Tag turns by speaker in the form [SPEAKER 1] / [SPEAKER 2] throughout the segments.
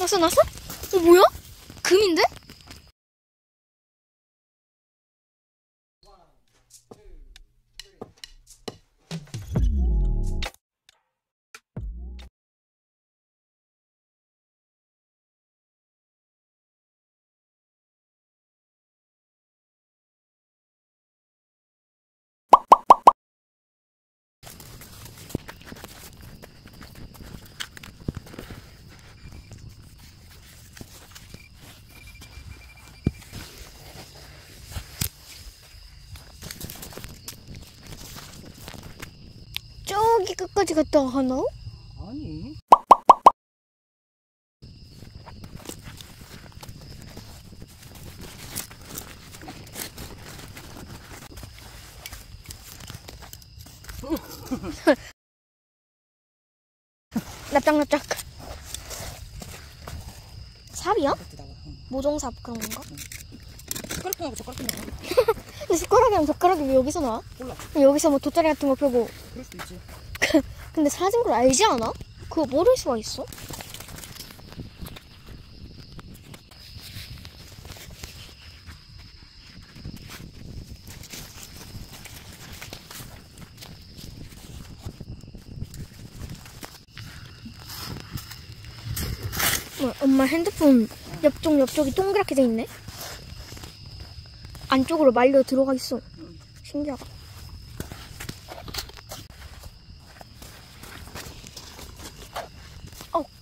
[SPEAKER 1] 났어 났어? 어 뭐야? 금인데? 끝까지 갔다 하나?
[SPEAKER 2] 아니.
[SPEAKER 1] 납작납작. 삽이야? 모종삽 그런 건가?
[SPEAKER 2] 숟가락 하고 젓가락 나와.
[SPEAKER 1] 근데 숟가락이랑 젓가락이 왜 여기서 나와?
[SPEAKER 2] 몰라.
[SPEAKER 1] 여기서 뭐 돗자리 같은 거 펴고
[SPEAKER 2] 그럴 수도 있지.
[SPEAKER 1] 근데 사라진 걸 알지 않아? 그거 모를 수가 있어? 뭐, 엄마 핸드폰 옆쪽 옆쪽이 동그랗게 돼 있네. 안쪽으로 말려 들어가 있어. 신기하다.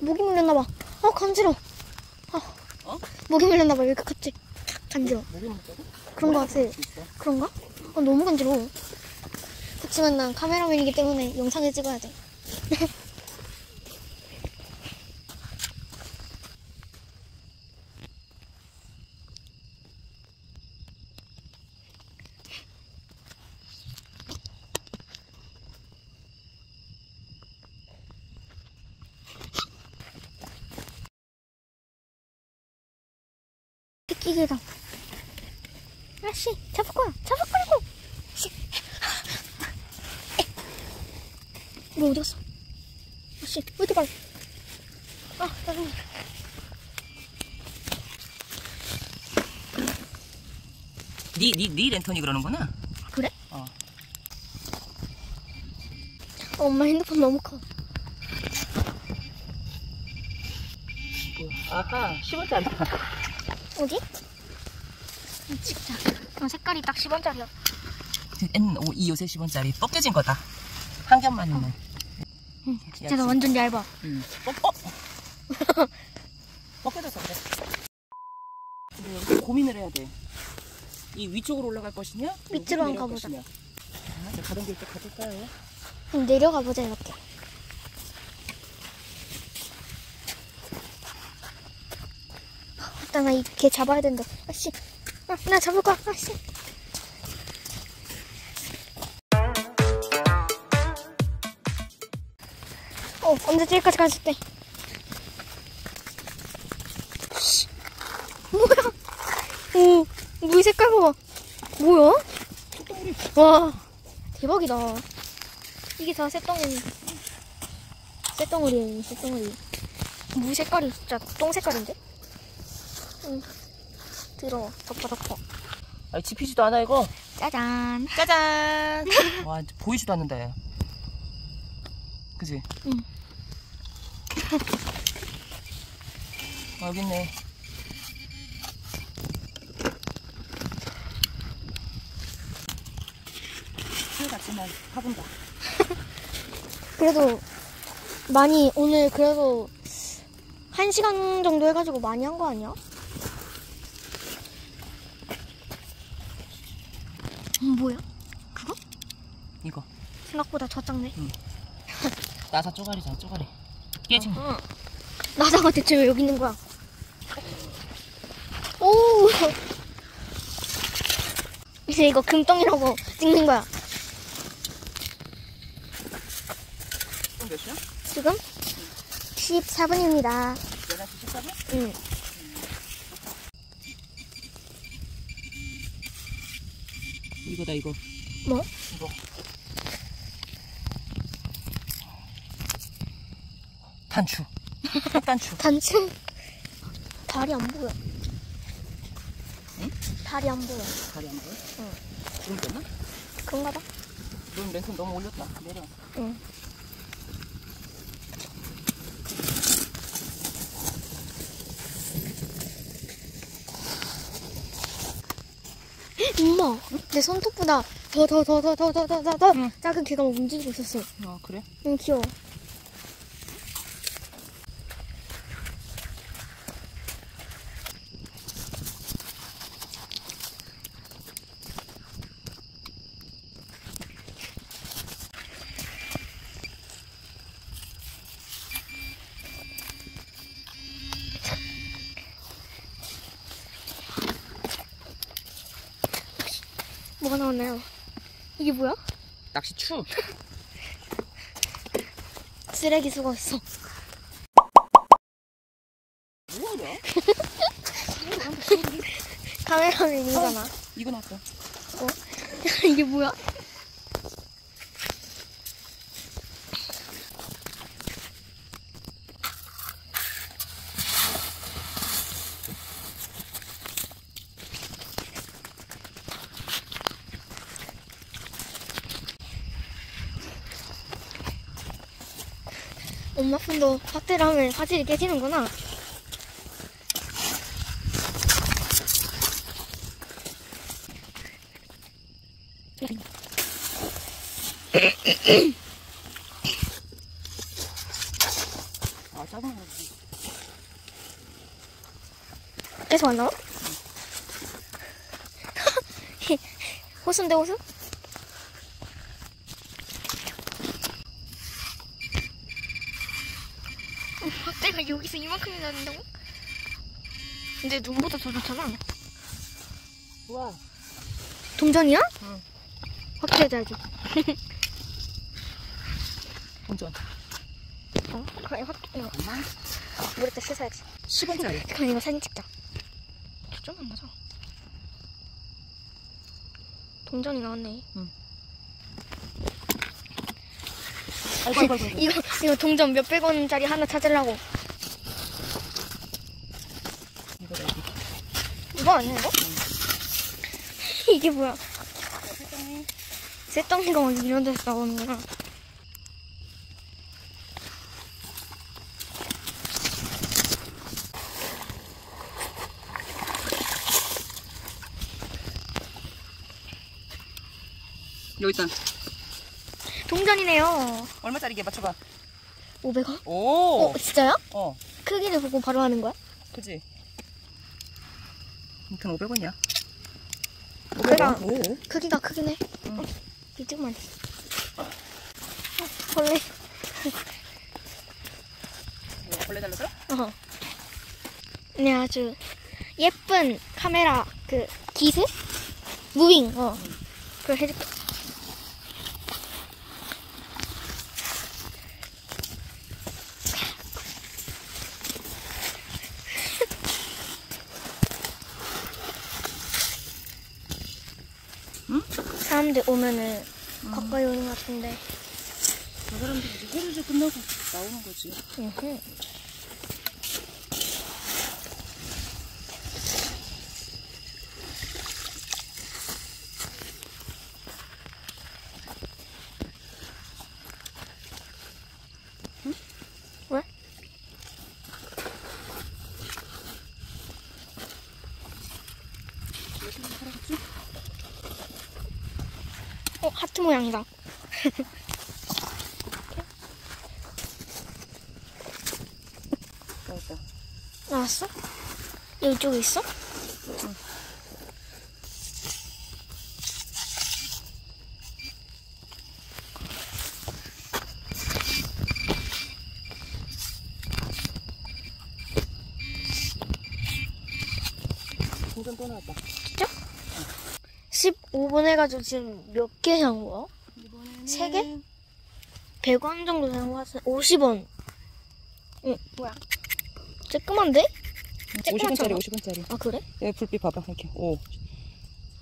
[SPEAKER 1] 어, 목이 물렸나봐. 어, 간지러. 어,
[SPEAKER 2] 어?
[SPEAKER 1] 목이 물렸나봐. 왜 이렇게 갑자기 간지러. 그런 거 같아.
[SPEAKER 2] 수 있어.
[SPEAKER 1] 그런가? 어, 너무 간지러워. 그렇지만 난 카메라맨이기 때문에 영상을 찍어야 돼. 새끼기다. 아씨, 거라고. 씨. 이거 어디 갔어? 아씨, 어디 가? 아, 짜증나.
[SPEAKER 2] 니, 니, 니 랜턴이 그러는구나?
[SPEAKER 1] 그래?
[SPEAKER 2] 어.
[SPEAKER 1] 어, 엄마 핸드폰 너무 커.
[SPEAKER 2] 아하, 10원짜리.
[SPEAKER 1] 어디? 어, 색깔이 딱 10원짜리야.
[SPEAKER 2] 이 요새 10원짜리 벗겨진 거다. 한 겹만 있는.
[SPEAKER 1] 응, 진짜 나 완전 얇아.
[SPEAKER 2] 응. 어, 어? 벗겨져서 그래. 근데 여기서 고민을 해야 돼. 이 위쪽으로 올라갈 것이냐?
[SPEAKER 1] 밑으로
[SPEAKER 2] 내려갈
[SPEAKER 1] 가보자.
[SPEAKER 2] 이제 가던 길때 가볼까요?
[SPEAKER 1] 그럼 내려가 보자, 이렇게. 일단 나이개 잡아야 된다. 아씨. 아, 나 잡을 거야. 아씨. 어, 언제 저기까지 갔을 때. 씨. 뭐야? 오, 물 색깔 봐봐. 뭐야? 와, 대박이다. 이게 다 쇳덩이. 쇳덩어리예요, 쇳덩어리. 물 색깔이 진짜 똥 색깔인데? 응. 더러워. 덮어, 덮어.
[SPEAKER 2] 아, 집히지도 않아, 이거.
[SPEAKER 1] 짜잔.
[SPEAKER 2] 짜잔! 와, 보이지도 않는다, 야. 그지?
[SPEAKER 1] 응.
[SPEAKER 2] 아, 여기 있네. 술 같지만 타본다.
[SPEAKER 1] 그래도 많이, 오늘 그래도 한 시간 정도 해가지고 많이 한 거 아니야? 뭐야? 그거?
[SPEAKER 2] 이거.
[SPEAKER 1] 생각보다 더 작네.
[SPEAKER 2] 나사 쪼가리잖아, 쪼가리. 깨진 거.
[SPEAKER 1] 응. 나사가 대체 왜 여기 있는 거야? 오! 이제 이거 금덩이라고 찍는 거야.
[SPEAKER 2] 몇 시야?
[SPEAKER 1] 지금 14분입니다.
[SPEAKER 2] 11시 14분?
[SPEAKER 1] 응.
[SPEAKER 2] 이거다, 이거.
[SPEAKER 1] 뭐?
[SPEAKER 2] 이거. 단추. 단추.
[SPEAKER 1] 단추. 달이 안 보여.
[SPEAKER 2] 응?
[SPEAKER 1] 달이 안 보여.
[SPEAKER 2] 다리 안 보여?
[SPEAKER 1] 응.
[SPEAKER 2] 구름 꼈나?
[SPEAKER 1] 그런가 봐.
[SPEAKER 2] 넌 랭큼 너무 올렸다. 내려.
[SPEAKER 1] 응. 엄마, 내 손톱보다 더 더 더 더 더 더 더 더. 작은 개가 막 움직이고 있었어.
[SPEAKER 2] 아, 그래?
[SPEAKER 1] 너무 귀여워. 뭐가 나왔나요? 이게 뭐야?
[SPEAKER 2] 낚시 추.
[SPEAKER 1] 쓰레기 수거 있어.
[SPEAKER 2] 뭐하냐?
[SPEAKER 1] 카메라맨 이잖아.
[SPEAKER 2] 이거 나왔다.
[SPEAKER 1] 어? 이게 뭐야? 엄마 폰도 확대를 하면 화질이 깨지는구나.
[SPEAKER 2] 아, 짜증나.
[SPEAKER 1] 계속 안 나와? 호수인데 호수? 확대가 여기서 이만큼이 나는다고? 근데 눈보다 더 좋잖아.
[SPEAKER 2] 우와.
[SPEAKER 1] 동전이야?
[SPEAKER 2] 응.
[SPEAKER 1] 확대해야지.
[SPEAKER 2] 운전.
[SPEAKER 1] 어? 그래 확대. 이거
[SPEAKER 2] 엄마.
[SPEAKER 1] 물에다 씻어야지.
[SPEAKER 2] 10원짜리.
[SPEAKER 1] 그럼 이거 사진 찍자. 초점 안 맞아. 동전이 나왔네.
[SPEAKER 2] 아이고, 아이고, 아이고.
[SPEAKER 1] 이거 이거 동전 몇백 원짜리 하나 찾으려고.
[SPEAKER 2] 이거
[SPEAKER 1] 아니야 이거? 이게 뭐야? 쇳덩이가 막 이런 데서 나오는구나.
[SPEAKER 2] 여기 있다.
[SPEAKER 1] 동전이네요.
[SPEAKER 2] 얼마짜리게 맞춰봐.
[SPEAKER 1] 500원?
[SPEAKER 2] 오.
[SPEAKER 1] 어, 진짜요?
[SPEAKER 2] 어.
[SPEAKER 1] 크기를 보고 바로 하는 거야?
[SPEAKER 2] 그지? 아무튼 500원이야.
[SPEAKER 1] 내가
[SPEAKER 2] 500원? 오.
[SPEAKER 1] 크기가 크긴 해.
[SPEAKER 2] 응.
[SPEAKER 1] 어, 이쪽만. 어, 벌레.
[SPEAKER 2] 뭐, 벌레 달라서?
[SPEAKER 1] 어. 네, 아주 예쁜 카메라 그 기스? 무빙. 어. 그걸 해줄게.
[SPEAKER 2] 응?
[SPEAKER 1] 사람들 오면은 가까이 오는 것 같은데.
[SPEAKER 2] 저 사람들이 이제 해루질 끝나고 나오는 거지.
[SPEAKER 1] 으흠. 왜? 어, 하트
[SPEAKER 2] 모양이다.
[SPEAKER 1] 나왔어? 이쪽에 있어?
[SPEAKER 2] 동전 또 나왔다.
[SPEAKER 1] 15분 해가지고 지금 몇개한 거야?
[SPEAKER 2] 이번에는
[SPEAKER 1] 세 개? 100원 정도 되는 거 같은데 50원 응 뭐야 쬐끄만데?
[SPEAKER 2] 50원짜리, 50원짜리.
[SPEAKER 1] 아 그래?
[SPEAKER 2] 여기 불빛 봐봐. 이렇게. 오.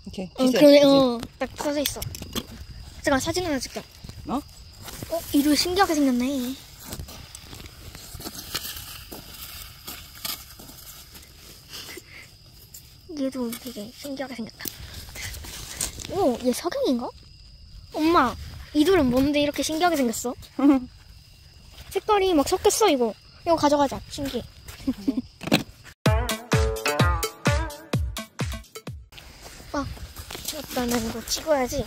[SPEAKER 2] 이렇게.
[SPEAKER 1] 응
[SPEAKER 2] 기세,
[SPEAKER 1] 그러네
[SPEAKER 2] 기세.
[SPEAKER 1] 어딱 써져 있어 잠깐 사진 하나 찍자
[SPEAKER 2] 어?
[SPEAKER 1] 어? 이거 신기하게 생겼네 얘도 되게 신기하게 생겼다. 오, 얘 석영인가? 엄마, 이 돌은 뭔데 이렇게 신기하게 생겼어? 색깔이 막 섞였어, 이거. 이거 가져가자. 신기해. 아, 일단은 이거 찍어야지.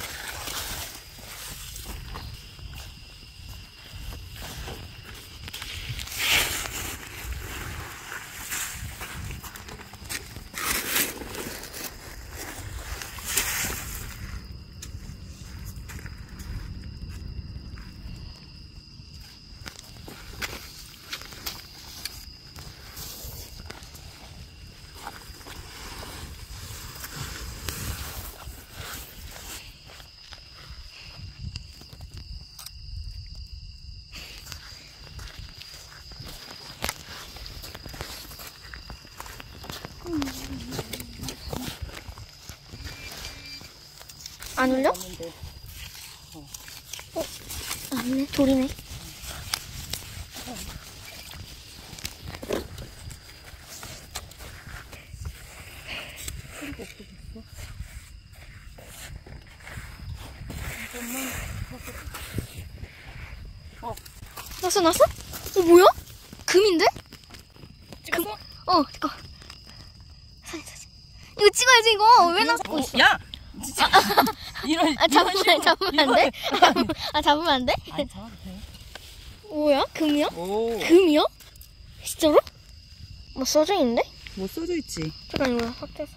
[SPEAKER 1] 안 울려?
[SPEAKER 2] 없는데.
[SPEAKER 1] 아니네, 돌이네.
[SPEAKER 2] 어.
[SPEAKER 1] 났어, 났어? 어, 뭐야? 금인데?
[SPEAKER 2] 찍었어?
[SPEAKER 1] 어, 잠깐. 사진, 사진. 이거 찍어야지, 이거. 왜 나?
[SPEAKER 2] 어, 야! 진짜. 이런,
[SPEAKER 1] 아, 잡으면,
[SPEAKER 2] 이런 식으로-
[SPEAKER 1] 잡으면 안 돼?
[SPEAKER 2] 이런-
[SPEAKER 1] 아, 잡으면 안 돼?
[SPEAKER 2] 아니, 잡아도 돼.
[SPEAKER 1] 뭐야? 금이야?
[SPEAKER 2] 오.
[SPEAKER 1] 금이야? 진짜로? 뭐 써져 있는데?
[SPEAKER 2] 뭐 써져 있지?
[SPEAKER 1] 잠깐 이거 확대해서